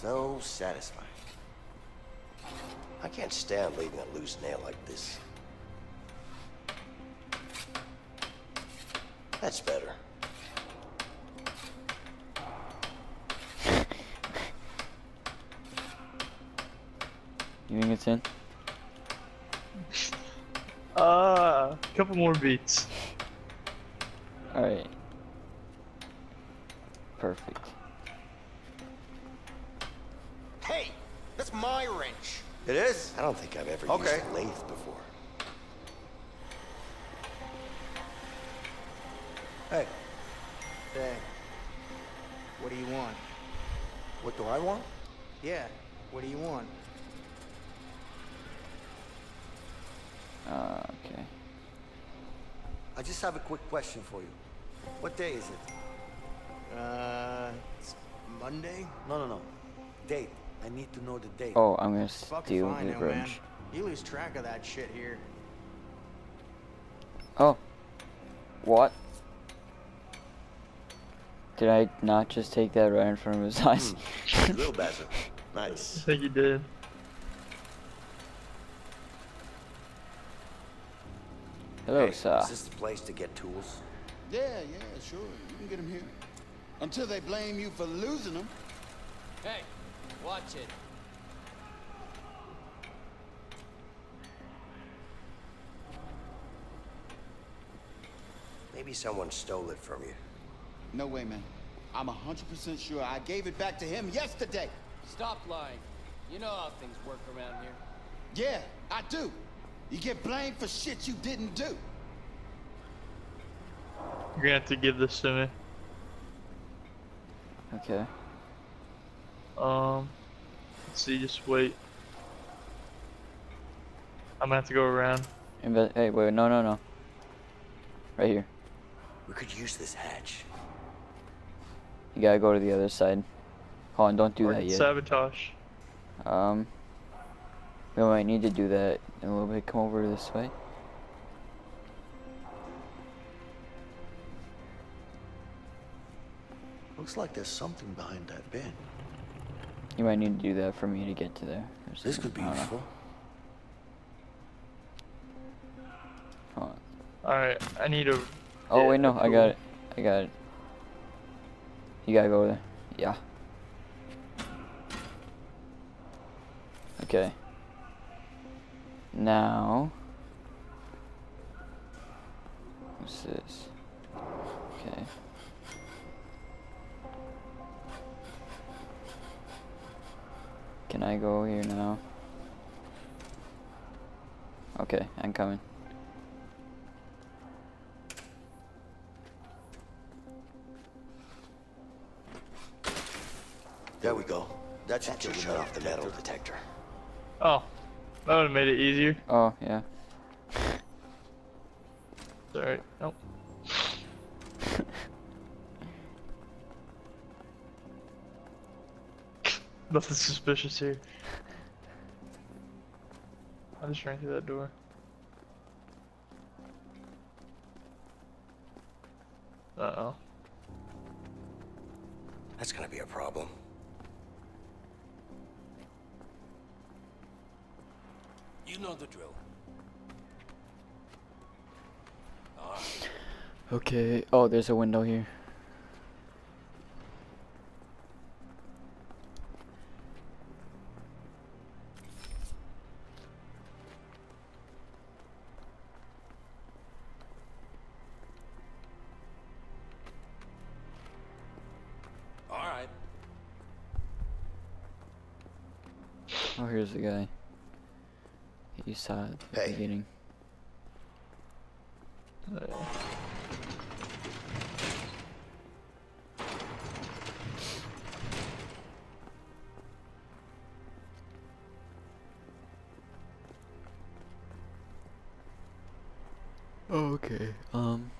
So satisfying. I can't stand leaving a loose nail like this. That's better. You think it's in? Uh, a couple more beats. Alright. Perfect. It is? I don't think I've ever Okay. used a lathe before. Hey, Hey, what do you want? what do I want? Yeah, what do you want? Uh, okay. I just have a quick question for you. What day is it? Uh, it's Monday? No, no, no. Date. I need to know the date. Oh, I'm gonna Fuck steal I his know, man. wrench. You lose track of that shit here. Oh. What? Did I not just take that right in front of his hmm. eyes? Drill Bazzer. I Nice. think you did. Hello, Hey, sir. Is this the place to get tools? Yeah, yeah, sure. You can get them here. Until they blame you for losing them. Hey, watch it. Maybe someone stole it from you. No way, man. I'm 100% sure I gave it back to him yesterday. Stop lying. You know how things work around here. Yeah, I do. You get blamed for shit you didn't do. You're gonna have to give this to me. Okay. Um, let's see, just wait. I'm gonna have to go around. Inve hey, wait, no, no, no. Right here. We could use this hatch. You gotta go to the other side. Hold on, don't do that yet. Sabotage. Um, we might need to do that in a little bit. Come over this way. Looks like there's something behind that bin. You might need to do that for me to get to there. or This could be I useful. Hold on. Alright, I need a. Oh Yeah, wait, no, I got it. I got it. You gotta go there. Yeah. Okay. Now. What's this? Okay. Can I go here now? Okay, I'm coming. There we go. That should kill shut off the metal detector. Oh, that would have made it easier. Oh, yeah. Alright, nope. Nothing suspicious here. I just ran through that door. Uh oh. That's gonna be a problem. You know the drill. Okay. Oh, there's a window here. Oh, here's the guy. You saw it at the beginning. Uh, Oh, okay. Um.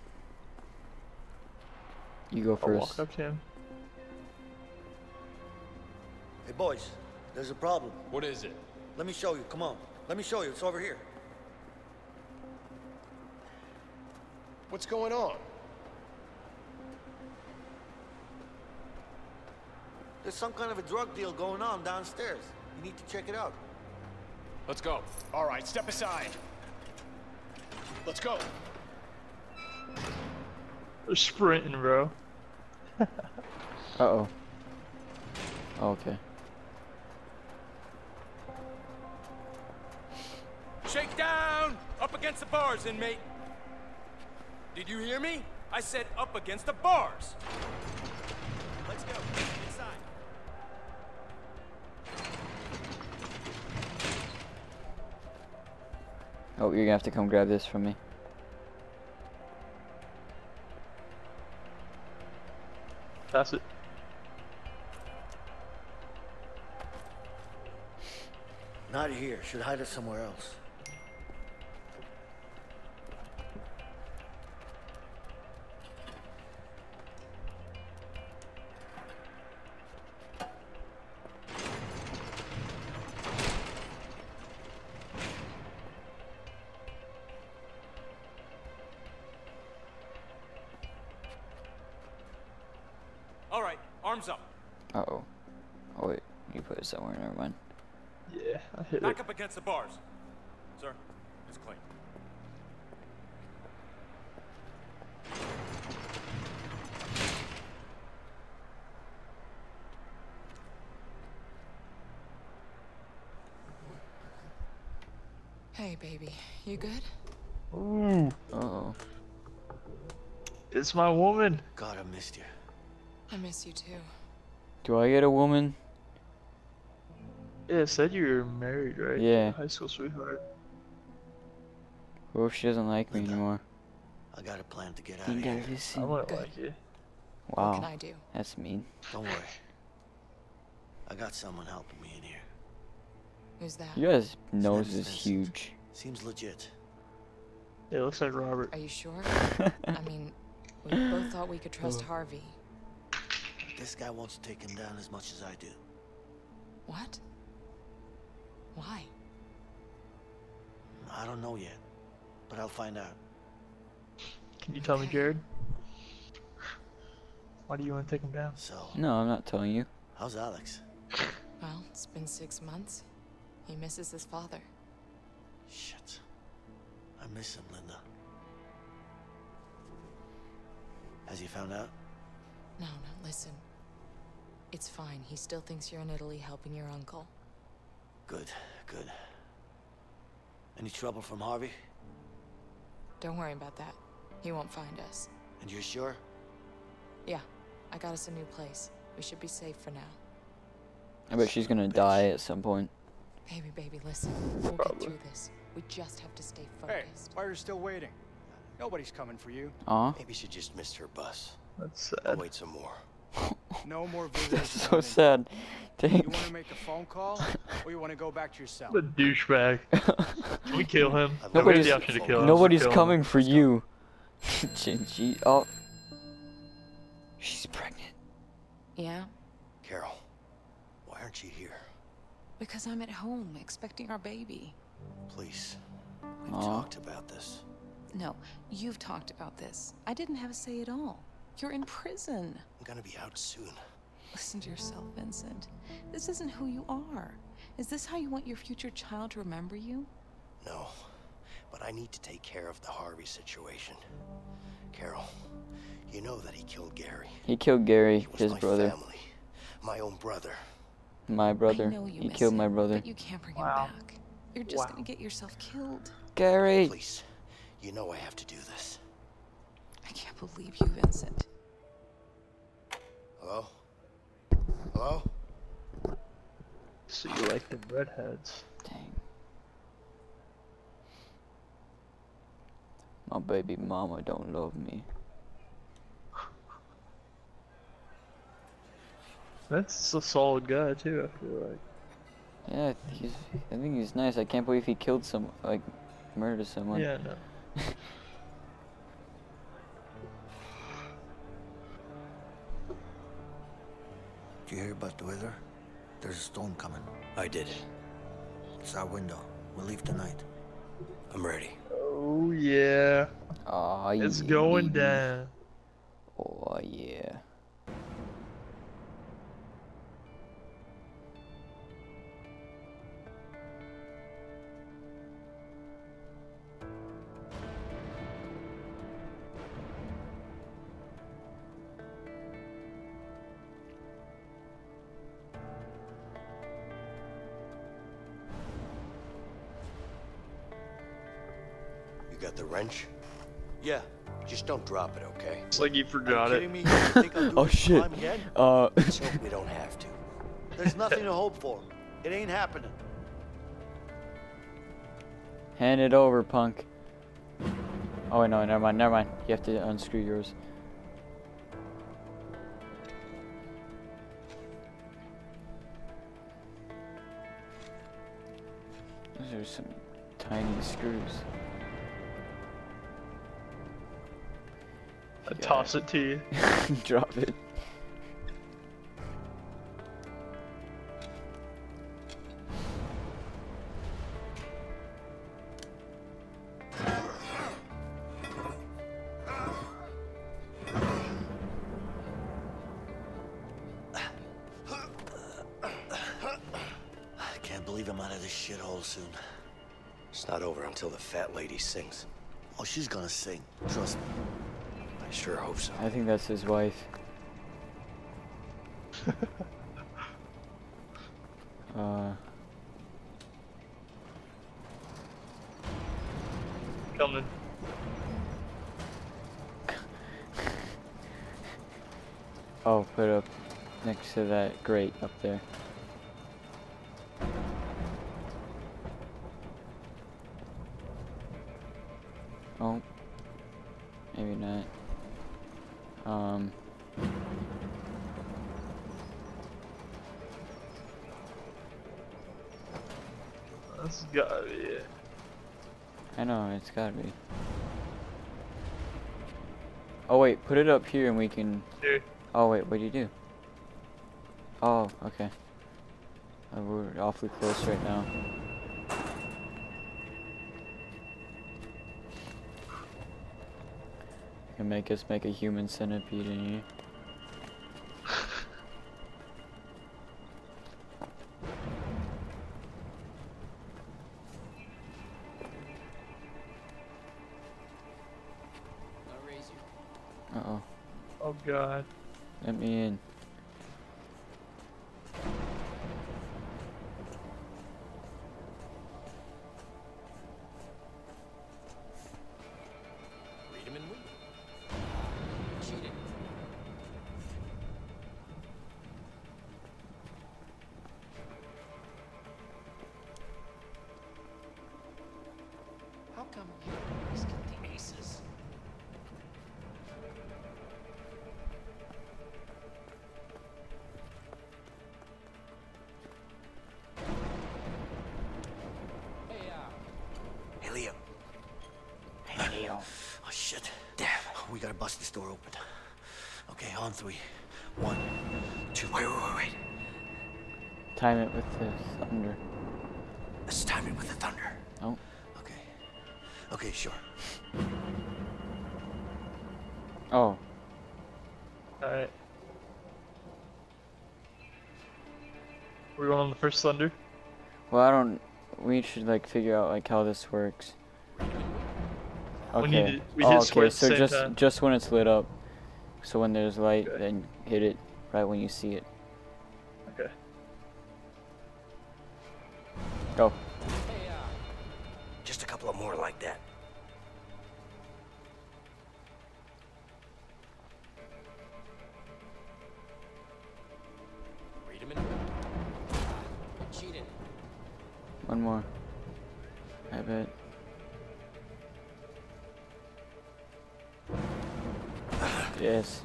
You go I'll first. walk up to him. Hey, boys, there's a problem. What is it? Let me show you. Come on. Let me show you. It's over here. What's going on? There's some kind of a drug deal going on downstairs. You need to check it out. Let's go. All right, step aside. Let's go. They're sprinting, bro. Uh oh. Okay. Against the bars, inmate! Did you hear me? I said up against the bars! Let's go. Inside. Oh, you're gonna have to come grab this from me. Pass it. Not here. Should hide it somewhere else. Hit it. Back up against the bars. Sir, it's clean. Hey, baby. You good? Ooh, Uh oh. it's my woman. God, I missed you. I miss you too. Do I get a woman? Yeah, it said you were married, right? Yeah. High school sweetheart. What if she doesn't like me Linda. anymore? I got a plan to get out You of gotta here. I listen. wouldn't Good. like you. What can I do? that's mean. Don't worry. I got someone helping me in here. Who's that? You guys' nose is Vincent. huge. Seems legit. It looks like Robert. Are you sure? I mean, we both thought we could trust Harvey. This guy wants to take him down as much as I do. What? Why? I don't know yet, but I'll find out. Can you tell me, Jared? Why do you want to take him down? So, No, I'm not telling you. how's Alex? Well, it's been six months. He misses his father. Shit. I miss him, Linda. Has he found out? No, no, listen. It's fine. He still thinks you're in Italy helping your uncle. Good, good. Any trouble from Harvey? Don't worry about that. He won't find us. And you're sure? Yeah, I got us a new place. We should be safe for now. I bet she's gonna die at some point. Baby, baby, listen. We'll get through this. We just have to stay focused. Hey, focused. why are you still waiting? Nobody's coming for you. Aw. Maybe she just missed her bus. That's I'll wait some more. No more visitors. That's so coming. sad. You want to make a phone call, or you want to go back to your cell? The douchebag. Can we kill him? I we Nobody's- the option to kill him. Nobody's Kill him. coming for you. Gingy. Oh. She's pregnant. Yeah? Carol, why aren't you here? Because I'm at home expecting our baby. Please. We've Aw. talked about this. No, you've talked about this. I didn't have a say at all. You're in prison. I'm gonna be out soon. Listen to yourself, Vincent. This isn't who you are. Is this how you want your future child to remember you? No, but I need to take care of the Harvey situation. Carol, you know that he killed Gary. He killed Gary, He was his my brother. family, my own brother. My brother. I know you He miss killed him, my brother. But you can't bring Wow. him back. You're just Wow. gonna get yourself killed. Gary! Please, you know I have to do this. I can't believe you, Vincent. Hello? Hello? So you like the redheads? Dang. My baby mama don't love me. That's a solid guy too. I feel like. Yeah, he's. I think he's nice. I can't believe he killed some, like, murdered someone. Yeah, no. Did you hear about the weather? There's a storm coming. I did. It's our window. We'll leave tonight. I'm ready. Oh yeah. Oh, It's yeah. going down. Oh, yeah. Got the wrench? Yeah. Just don't drop it, okay? It's like you forgot it. kidding me? You think I'll do Oh, this shit. time again? Uh, Let's hope we don't have to. There's nothing to hope for. It ain't happening. hand it over, punk. Oh, wait, no, never mind, never mind. You have to unscrew yours. Those are some tiny screws. I toss it to you. Drop it. I can't believe I'm out of this shithole soon. It's not over until the fat lady sings. Oh, she's gonna sing. Trust me. I sure hope so. I think that's his wife. uh, Coming. oh, put up next to that grate up there. Oh, maybe not. Um, That's gotta be it. I know, it's gotta be. Oh wait, put it up here and we can... Here. Oh wait, what do you do? Oh, okay. Uh, we're awfully close right now. You can make us make a human centipede in here. Uh oh. Oh god. Let me in. On three. One, two. Wait, wait, wait, wait. Time it with the thunder. Let's time it with the thunder. Oh. Okay. Okay, sure. Oh. Alright. We're going on the first thunder? Well, I don't. We should like figure out like how this works. Okay. We need to- we oh, okay. square at the so just time. just when it's lit up. So when there's light, Okay. then hit it right when you see it. Okay. Go. hey, uh, Just a couple of more like that. read 'em and win. You're cheating. One more. I bet. Yes.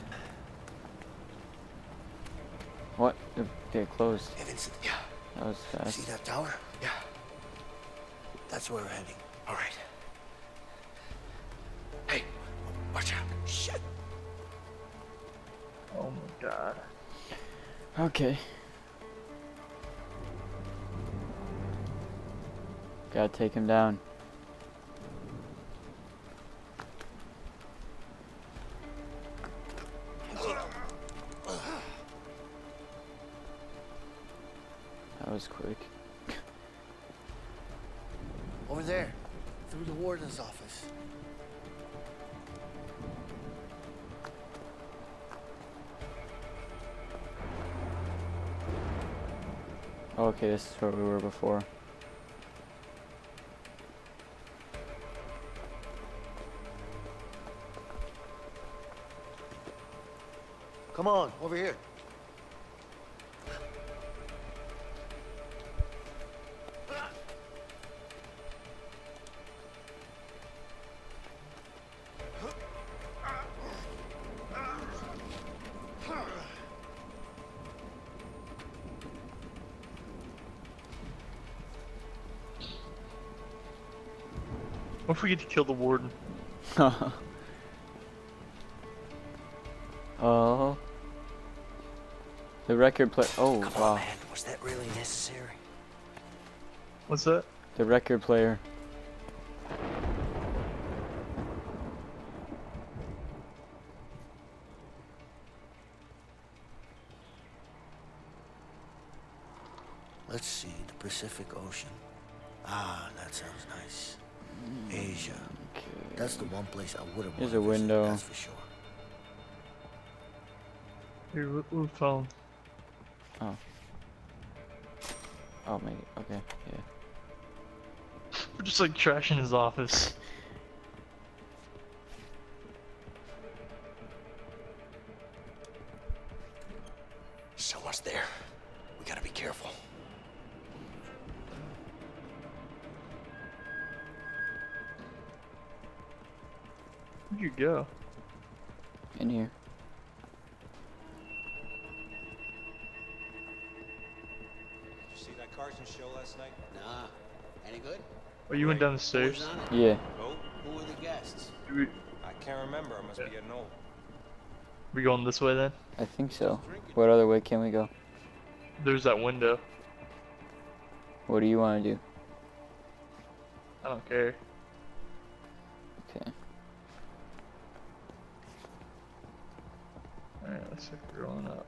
What? They- They closed. Hey, Vincent. Yeah. That was fast. See that tower? Yeah. That's where we're heading. All right. Hey, watch out. Shit. Oh my god. Okay. Gotta take him down. That was quick. Over there, through the warden's office. Okay, this is where we were before. Come on, over here. Don't forget to kill the warden. oh. The record player. Oh, Come wow. on, man. Was that really necessary? What's that? The record player. Place I wouldn't Here's wanna a window. That's for sure. Here, what, what phone? Oh. oh, maybe. Okay, yeah. We're just like trashing his office. Where'd go? In here. Did you see that Carson show last night? Nah. Any good? Oh, you went down the stairs. Yeah. Nope. Who were the guests? We, I can't remember. I must Yeah. be getting old. we going this way then? I think so. What other way can we go? There's that window. What do you want to do? I don't care. Alright, let's see if we're up.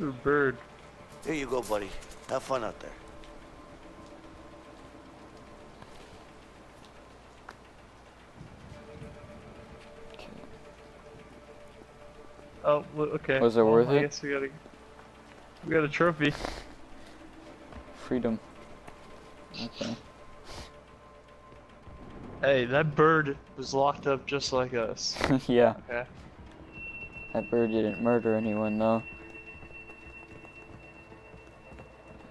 Ooh, bird. Here you go, buddy. Have fun out there. okay. Oh, okay. Was it Well, worth I it? Guess we got a we got a trophy. Freedom. Okay. Hey, that bird was locked up just like us. yeah. Okay. That bird didn't murder anyone though.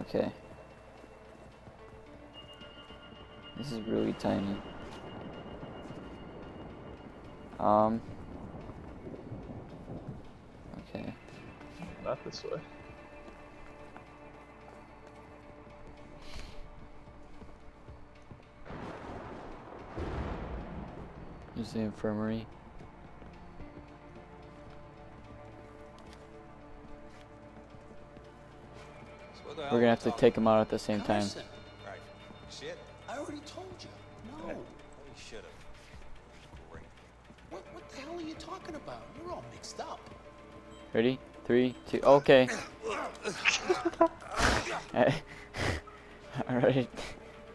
Okay. This is really tiny. Um. Okay. Not this way. Here's the infirmary. So what the hell We're gonna have to take them out at the same Now time. Listen. Right. You see it? I already told you. No. You should have. Great. What, what the hell are you talking about? You're all mixed up. Ready? Three, two, okay. Alright.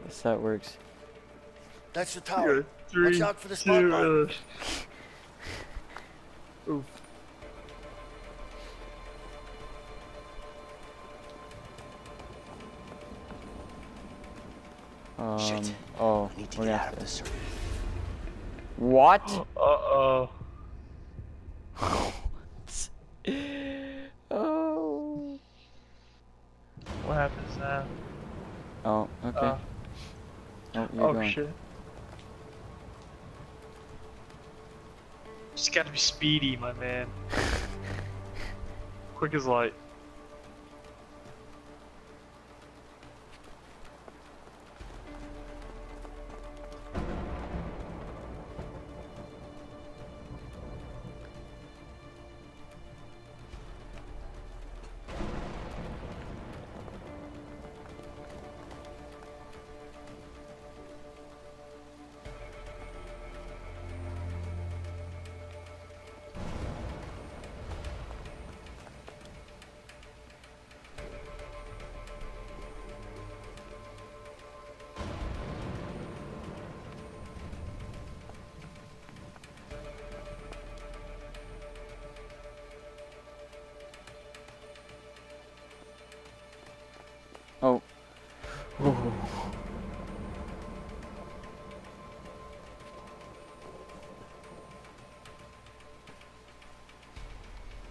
Guess that works. That's the Here, tower. Three, Watch out for the two, spotlight. uh, Oof. Um, Shit. oh, I need to get out of to. this. What? Uh-oh. oh. What happens now? Oh, okay. Uh, oh, you're oh going. shit. Just gotta be speedy, my man. Quick as light.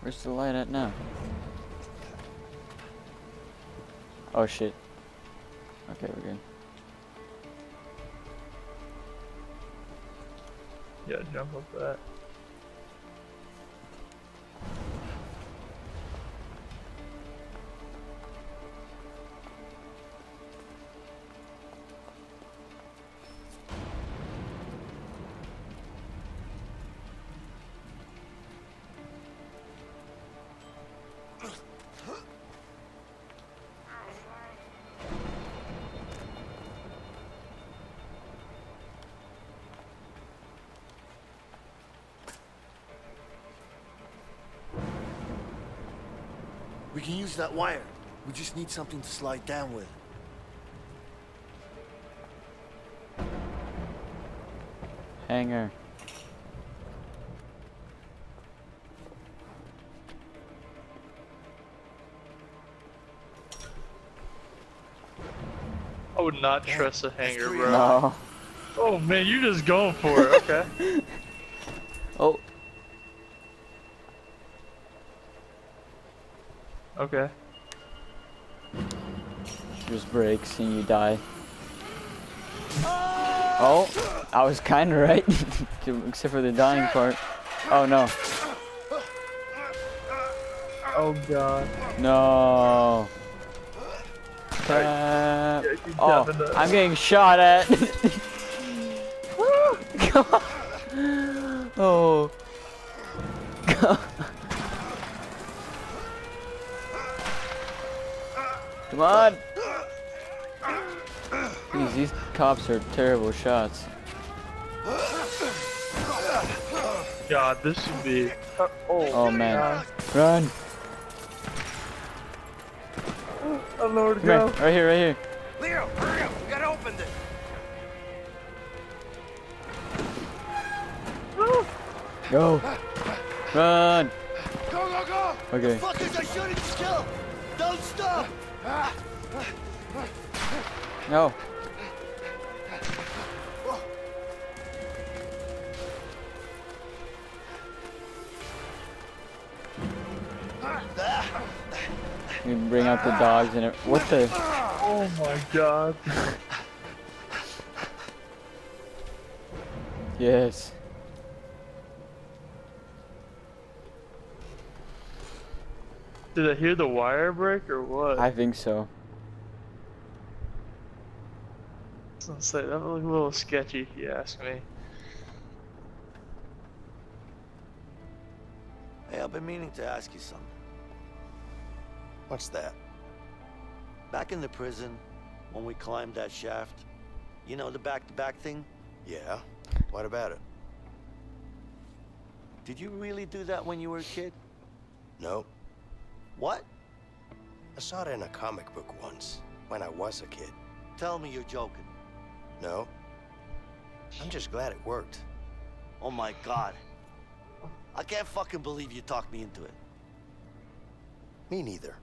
Where's the light at now? Oh shit. Okay, we're good. Yeah, jump up that. We can use that wire. We just need something to slide down with. Hanger. I would not trust a hanger, bro. No. Oh man, you just going for it. Okay. Oh, okay. just breaks and you die. Oh, I was kinda right. Except for the dying part. Oh no. Oh god. No. Tap. Yeah, keep Oh. I'm getting shot at. oh. on. Come on. Jeez, these cops are terrible shots. God, this should be. Oh, Oh man. God. Run. I don't know where to Come here. go. Right here, right here. Leo, hurry up! We gotta open this. Go. Run. Go, go, go! Okay. Fuckers are shooting still! Don't stop! No. You bring out the dogs and it. What the? Oh my god. Yes. Did I hear the wire break or what? I think so. was gonna say that looked a little sketchy if you ask me. Hey, I've been meaning to ask you something. What's that? Back in the prison, when we climbed that shaft, you know the back-to-back thing? Yeah? What about it? Did you really do that when you were a kid? No. What? I saw it in a comic book once, when I was a kid. Tell me you're joking. No? I'm just glad it worked. Oh my god. I can't fucking believe you talked me into it. Me neither.